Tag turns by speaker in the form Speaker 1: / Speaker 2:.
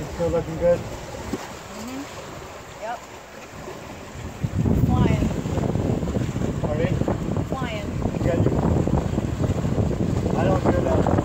Speaker 1: It's still looking good? Hmm
Speaker 2: Yep. Flying.
Speaker 1: Party?
Speaker 2: Flying.
Speaker 1: You got your... I don't feel that.